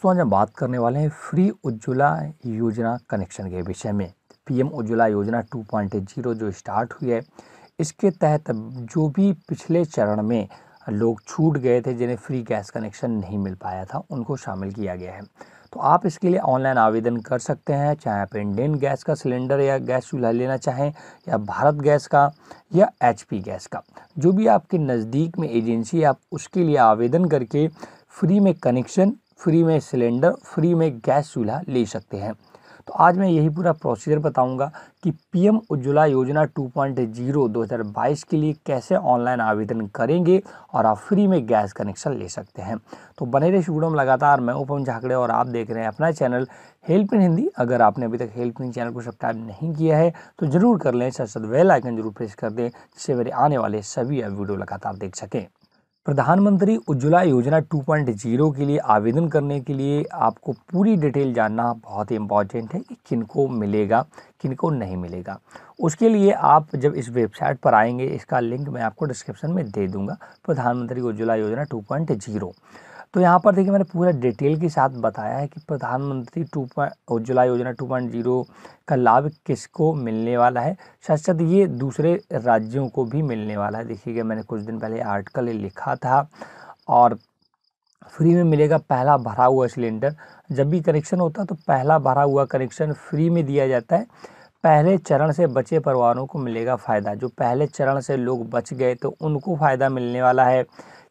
दोस्तों, आज हम बात करने वाले हैं फ्री उज्ज्वला योजना कनेक्शन के विषय में। पीएम उज्ज्वला योजना 2.0 जो स्टार्ट हुई है, इसके तहत जो भी पिछले चरण में लोग छूट गए थे, जिन्हें फ्री गैस कनेक्शन नहीं मिल पाया था, उनको शामिल किया गया है। तो आप इसके लिए ऑनलाइन आवेदन कर सकते हैं, चाहे आप इंडियन गैस का सिलेंडर या गैस चूल्हा लेना चाहें, या भारत गैस का, या एचपी गैस का। जो भी आपके नज़दीक में एजेंसी आप उसके लिए आवेदन करके फ्री में कनेक्शन फ्री में सिलेंडर, फ्री में गैस चूल्हा ले सकते हैं। तो आज मैं यही पूरा प्रोसीजर बताऊँगा कि पीएम उज्ज्वला योजना 2.0 2022 के लिए कैसे ऑनलाइन आवेदन करेंगे और आप फ्री में गैस कनेक्शन ले सकते हैं। तो बने रहे वीडियो में लगातार, मैं उपम झाकड़े और आप देख रहे हैं अपना चैनल हेल्प इन हिंदी। अगर आपने अभी तक हेल्प इन चैनल को सब्सक्राइब नहीं किया है तो ज़रूर कर लें साथ साथ वेल आइकन ज़रूर प्रेस कर दें, जिससे मेरे आने वाले सभी वीडियो लगातार देख सकें। प्रधानमंत्री उज्ज्वला योजना 2.0 के लिए आवेदन करने के लिए आपको पूरी डिटेल जानना बहुत ही इंपॉर्टेंट है कि किनको मिलेगा, किनको नहीं मिलेगा। उसके लिए आप जब इस वेबसाइट पर आएँगे, इसका लिंक मैं आपको डिस्क्रिप्शन में दे दूँगा, प्रधानमंत्री उज्ज्वला योजना 2.0 तो यहाँ पर देखिए मैंने पूरा डिटेल के साथ बताया है कि प्रधानमंत्री टू उज्ज्वला योजना 2.0 का लाभ किसको मिलने वाला है? साथ साथ ये दूसरे राज्यों को भी मिलने वाला है। देखिएगा मैंने कुछ दिन पहले आर्टिकल लिखा था और फ्री में मिलेगा पहला भरा हुआ सिलेंडर। जब भी कनेक्शन होता है तो पहला भरा हुआ कनेक्शन फ्री में दिया जाता है। पहले चरण से बचे परिवारों को मिलेगा फ़ायदा। जो पहले चरण से लोग बच गए तो उनको फ़ायदा मिलने वाला है।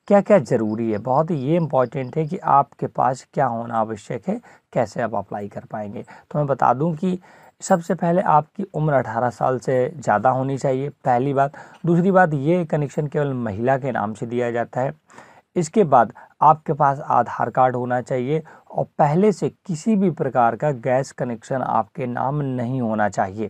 क्या क्या ज़रूरी है? बहुत ही ये इंपॉर्टेंट है कि आपके पास क्या होना आवश्यक है, कैसे आप अप्लाई कर पाएँगे। तो मैं बता दूँ कि सबसे पहले आपकी उम्र 18 साल से ज़्यादा होनी चाहिए, पहली बात। दूसरी बात, ये कनेक्शन केवल महिला के नाम से दिया जाता है। इसके बाद आपके पास आधार कार्ड होना चाहिए और पहले से किसी भी प्रकार का गैस कनेक्शन आपके नाम नहीं होना चाहिए।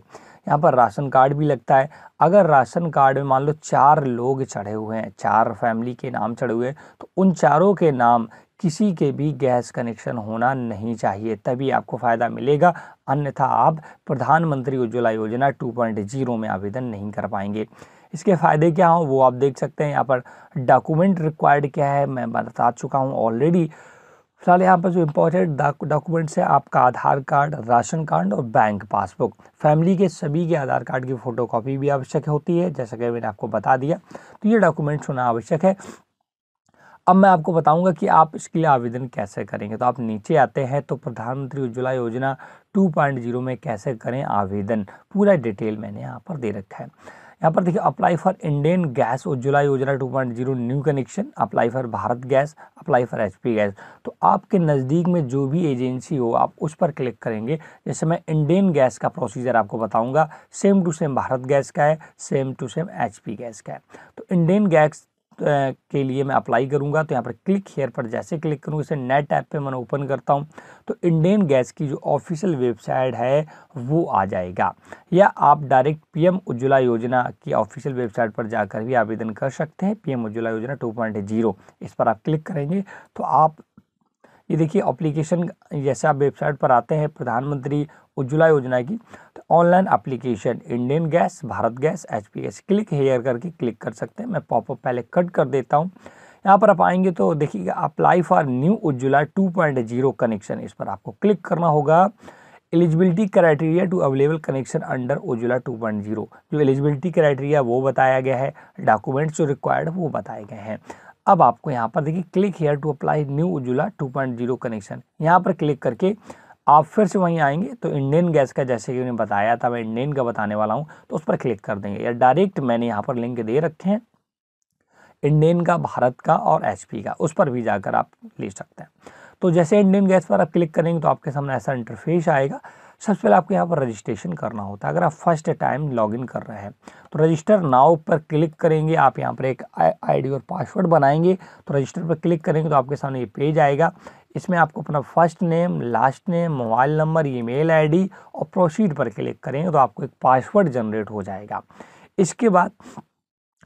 यहाँ पर राशन कार्ड भी लगता है। अगर राशन कार्ड में मान लो चार लोग चढ़े हुए हैं, चार फैमिली के नाम चढ़े हुए हैं तो उन चारों के नाम किसी के भी गैस कनेक्शन होना नहीं चाहिए, तभी आपको फ़ायदा मिलेगा। अन्यथा आप प्रधानमंत्री उज्ज्वला योजना 2.0 में आवेदन नहीं कर पाएँगे। इसके फ़ायदे क्या हों, वो आप देख सकते हैं। यहाँ पर डॉक्यूमेंट रिक्वायर्ड क्या है, मैं बता चुका हूँ। ऑलरेडी फ़िलहाल यहाँ पर जो इम्पोर्टेंट डॉक्यूमेंट्स है, आपका आधार कार्ड, राशन कार्ड और बैंक पासबुक फैमिली के सभी के आधार कार्ड की फ़ोटो कॉपी भी आवश्यक होती है, जैसा कि मैंने आपको बता दिया। तो ये डॉक्यूमेंट्स होना आवश्यक है। अब मैं आपको बताऊँगा कि आप इसके लिए आवेदन कैसे करेंगे। तो आप नीचे आते हैं तो प्रधानमंत्री उज्ज्वला योजना 2.0 में कैसे करें आवेदन? पूरा डिटेल मैंने यहाँ पर दे रखा है। यहाँ पर देखिए apply for Indian gas Ujjwala योजना 2.0 new connection apply for Bharat gas apply for HP gas तो आपके नज़दीक में जो भी एजेंसी हो, आप उस पर क्लिक करेंगे। जैसे मैं इंडियन गैस का प्रोसीजर आपको बताऊँगा same to same Bharat gas का है same to same HP gas का है। तो इंडियन गैस के लिए मैं अप्लाई करूँगा तो यहाँ पर क्लिक हेयर पर जैसे क्लिक करूँगा, इसे नेट ऐप पे मैं ओपन करता हूँ तो इंडियन गैस की जो ऑफिशियल वेबसाइट है, वो आ जाएगा। या आप डायरेक्ट पीएम उज्ज्वला योजना की ऑफिशियल वेबसाइट पर जाकर भी आवेदन कर सकते हैं पीएम उज्ज्वला योजना टू इस पर आप क्लिक करेंगे तो आप, ये देखिए अप्लीकेशन जैसे आप वेबसाइट पर आते हैं, प्रधानमंत्री उज्ज्वला योजना की online application, Indian gas, Bharat gas H P S click here करके क्लिक कर सकते हैं। मैं पॉपअप पहले कट कर देता हूँ। यहाँ पर आप आएँगे तो देखिएगा apply for new Ujjwala 2.0 connection इस पर आपको क्लिक करना होगा। Eligibility criteria to available connection under Ujjwala 2.0 जो एलिजिबिलिटी क्राइटेरिया वो बताया गया है। डॉक्यूमेंट्स जो रिक्वायर्ड वो बताए गए हैं। अब आपको यहाँ पर देखिए click here to apply new Ujjwala 2.0 connection यहाँ पर क्लिक करके आप फिर से वहीं आएँगे तो इंडियन गैस का जैसे कि उन्हें बताया था, मैं इंडियन का बताने वाला हूँ तो उस पर क्लिक कर देंगे। या डायरेक्ट मैंने यहाँ पर लिंक दे रखे हैं, इंडियन का, भारत का और एचपी का, उस पर भी जाकर आप ले सकते हैं। तो जैसे इंडियन गैस पर आप क्लिक करेंगे तो आपके सामने ऐसा इंटरफेस आएगा। सबसे पहले आपको यहाँ पर रजिस्ट्रेशन करना होता है। अगर आप फ़र्स्ट टाइम लॉगिन कर रहे हैं तो रजिस्टर नाउ पर क्लिक करेंगे। आप यहाँ पर एक आईडी और पासवर्ड बनाएँगे तो रजिस्टर पर क्लिक करेंगे तो आपके सामने ये पेज आएगा। इसमें आपको अपना first name, last name, mobile number, email ID और प्रोसीड पर क्लिक करेंगे तो आपको एक पासवर्ड जनरेट हो जाएगा। इसके बाद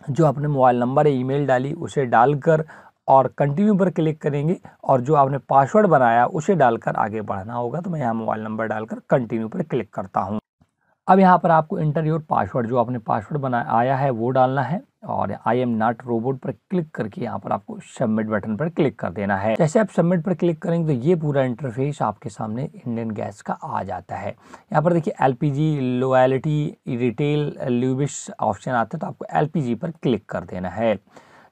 जो आपने मोबाइल नंबर या ईमेल डाली, उसे डालकर और कंटिन्यू पर क्लिक करेंगे और जो आपने पासवर्ड बनाया, उसे डालकर आगे बढ़ना होगा। तो मैं यहाँ मोबाइल नंबर डालकर कंटिन्यू पर क्लिक करता हूँ। अब यहाँ पर आपको इंटर योर पासवर्ड, जो आपने पासवर्ड बनाया, आया है, वो डालना है। और आई एम नॉट रोबोट पर क्लिक करके यहाँ पर आपको सबमिट बटन पर क्लिक कर देना है। जैसे आप सबमिट पर क्लिक करेंगे तो ये पूरा इंटरफेस आपके सामने इंडियन गैस का आ जाता है। यहाँ पर देखिए LPG loyalty retail lubes option आता है तो आपको एलपीजी पर क्लिक कर देना है।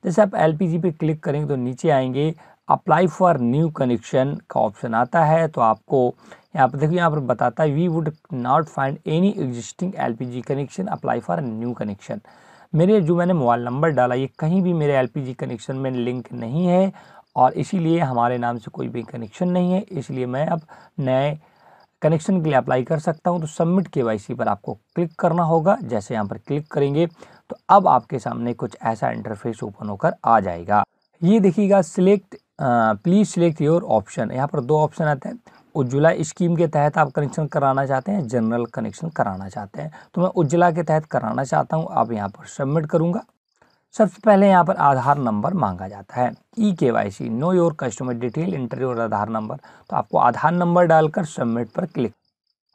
जैसे आप एलपीजी पर क्लिक करेंगे तो नीचे आएँगे अप्लाई फॉर न्यू कनेक्शन का ऑप्शन आता है तो आपको यहाँ पर देखिए यहाँ पर बताता है we would not find any existing LPG connection apply for new connection मेरे जो मैंने मोबाइल नंबर डाला, ये कहीं भी मेरे एलपीजी कनेक्शन में लिंक नहीं है और इसीलिए हमारे नाम से कोई भी कनेक्शन नहीं है। इसलिए मैं अब नए कनेक्शन के लिए अप्लाई कर सकता हूँ। तो सबमिट के वाई पर आपको क्लिक करना होगा। जैसे यहाँ पर क्लिक करेंगे तो अब आपके सामने कुछ ऐसा इंटरफेस ओपन होकर आ जाएगा। ये देखिएगा, select please select your option. यहाँ पर दो ऑप्शन आते हैं। उज्ज्वला स्कीम के तहत आप कनेक्शन कराना चाहते हैं, जनरल कनेक्शन कराना चाहते हैं तो मैं उज्ज्वला के तहत कराना चाहता हूँ, आप यहाँ पर सबमिट करूँगा। सबसे पहले यहाँ पर आधार नंबर मांगा जाता है, E K Y C, know your customer detail, interview your Aadhaar number तो आपको आधार नंबर डालकर सबमिट पर क्लिक।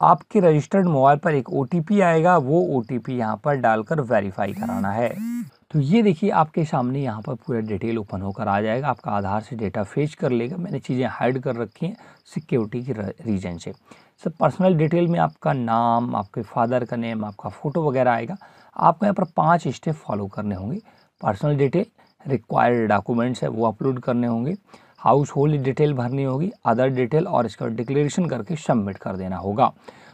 आपके रजिस्टर्ड मोबाइल पर एक ओटीपी आएगा, वो ओ टी पी यहाँ पर डालकर वेरीफाई कराना है। तो ये देखिए, आपके सामने यहाँ पर पूरा डिटेल ओपन होकर आ जाएगा। आपका आधार से डेटा फेच कर लेगा। मैंने चीज़ें हाइड कर रखी हैं सिक्योरिटी की रीजन से। सर, पर्सनल डिटेल में आपका नाम, आपके फादर का नेम, आपका फ़ोटो वगैरह आएगा। आपको यहाँ पर पाँच स्टेप फॉलो करने होंगे। पर्सनल डिटेल, रिक्वायर्ड डॉक्यूमेंट्स है, वो अपलोड करने होंगे। हाउस होल्ड डिटेल भरनी होगी, अदर डिटेल और इसका डिक्लेरेशन करके सबमिट कर देना होगा।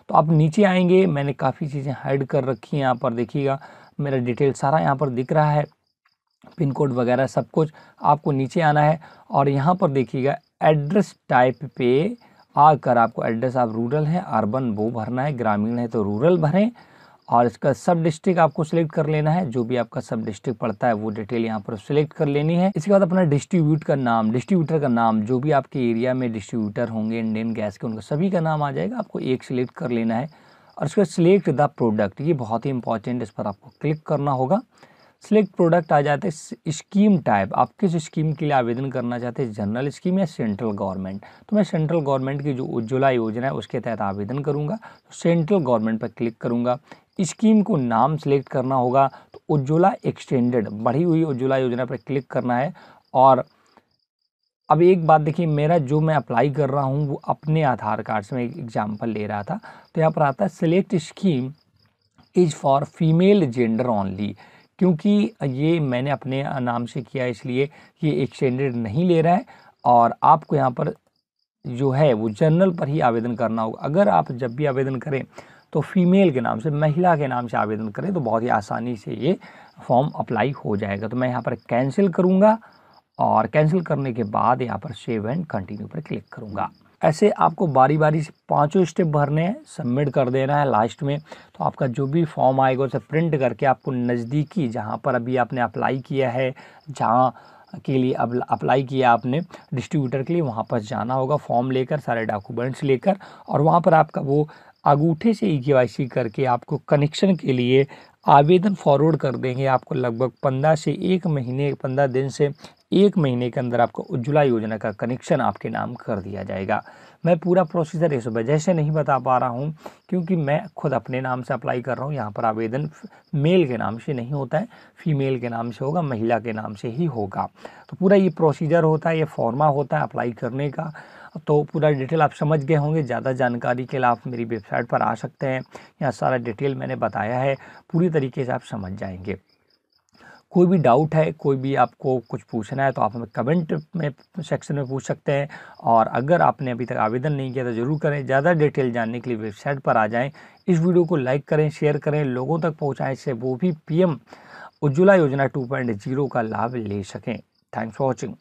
तो आप नीचे आएँगे, मैंने काफ़ी चीज़ें हाइड कर रखी हैं, यहाँ पर देखिएगा। मेरा डिटेल सारा यहाँ पर दिख रहा है। पिन कोड वगैरह सब कुछ आपको नीचे आना है और यहाँ पर देखिएगा एड्रेस टाइप पे आकर आपको एड्रेस, आप रूरल है, अर्बन वो भरना है, ग्रामीण है तो रूरल भरें और इसका सब डिस्ट्रिक्ट आपको सिलेक्ट कर लेना है। जो भी आपका सब डिस्ट्रिक्ट पड़ता है वो डिटेल यहाँ पर सिलेक्ट कर लेनी है। इसके बाद अपना डिस्ट्रीब्यूट का नाम, डिस्ट्रीब्यूटर का नाम, जो भी आपके एरिया में डिस्ट्रीब्यूटर होंगे, इंडियन गैस के, उनका सभी का नाम आ जाएगा। आपको एक सिलेक्ट कर लेना है। और उसके सिलेक्ट द प्रोडक्ट ये बहुत ही इंपॉर्टेंट इस पर आपको क्लिक करना होगा। सिलेक्ट प्रोडक्ट आ जाते हैं स्कीम टाइप आप किस स्कीम के लिए आवेदन करना चाहते हैं? जनरल स्कीम या सेंट्रल गवर्नमेंट तो मैं सेंट्रल गवर्नमेंट की जो उज्ज्वला योजना है, उसके तहत आवेदन करूँगा। सेंट्रल गवर्नमेंट पर क्लिक करूँगा। स्कीम को नाम सेलेक्ट करना होगा। तो उज्ज्वला एक्सटेंडेड बढ़ी हुई उज्ज्वला योजना पर क्लिक करना है। और अब एक बात देखिए, मेरा जो मैं अप्लाई कर रहा हूँ, वो अपने आधार कार्ड से मैं एक एग्ज़ाम्पल ले रहा था। तो यहाँ पर आता है select scheme is for female gender only क्योंकि ये मैंने अपने नाम से किया, इसलिए ये एक्सटेंडेड नहीं ले रहा है। और आपको यहाँ पर जो है, वो जनरल पर ही आवेदन करना होगा। अगर आप जब भी आवेदन करें तो फीमेल के नाम से, महिला के नाम से आवेदन करें तो बहुत ही आसानी से ये फॉर्म अप्लाई हो जाएगा। तो मैं यहाँ पर कैंसिल करूँगा। और कैंसिल करने के बाद यहाँ पर सेव एंड कंटिन्यू पर क्लिक करूँगा। ऐसे आपको बारी बारी से पाँचों स्टेप भरने हैं सबमिट कर देना है लास्ट में। तो आपका जो भी फॉर्म आएगा उसे प्रिंट करके आपको नज़दीकी, जहाँ पर अभी आपने अप्लाई किया है, जहाँ के लिए अब अप्लाई किया आपने डिस्ट्रीब्यूटर के लिए वहाँ पर जाना होगा फॉर्म लेकर, सारे डॉक्यूमेंट्स लेकर और वहाँ पर आपका वो अंगूठे से ई के करके आपको कनेक्शन के लिए आवेदन फॉरवर्ड कर देंगे। आपको लगभग पंद्रह से एक महीने, पंद्रह दिन से एक महीने के अंदर आपको उज्ज्वला योजना का कनेक्शन आपके नाम कर दिया जाएगा। मैं पूरा प्रोसीजर इस वजह से नहीं बता पा रहा हूँ, क्योंकि मैं खुद अपने नाम से अप्लाई कर रहा हूँ। यहाँ पर आवेदन मेल के नाम से नहीं होता है, फीमेल के नाम से होगा, महिला के नाम से ही होगा। तो पूरा ये प्रोसीजर होता है, ये फॉर्मा होता है अप्लाई करने का। तो पूरा डिटेल आप समझ गए होंगे, ज़्यादा जानकारी के लिए आप मेरी वेबसाइट पर आ सकते हैं। यहाँ सारा डिटेल मैंने बताया है, पूरी तरीके से आप समझ जाएँगे। कोई भी डाउट है, कोई भी आपको कुछ पूछना है तो आप हमें कमेंट में सेक्शन में पूछ सकते हैं। और अगर आपने अभी तक आवेदन नहीं किया तो ज़रूर करें। ज़्यादा डिटेल जानने के लिए वेबसाइट पर आ जाएँ। इस वीडियो को लाइक करें शेयर करें, लोगों तक पहुँचाएँ, इससे वो भी पीएम उज्ज्वला योजना 2.0 का लाभ ले सकें। Thanks for watching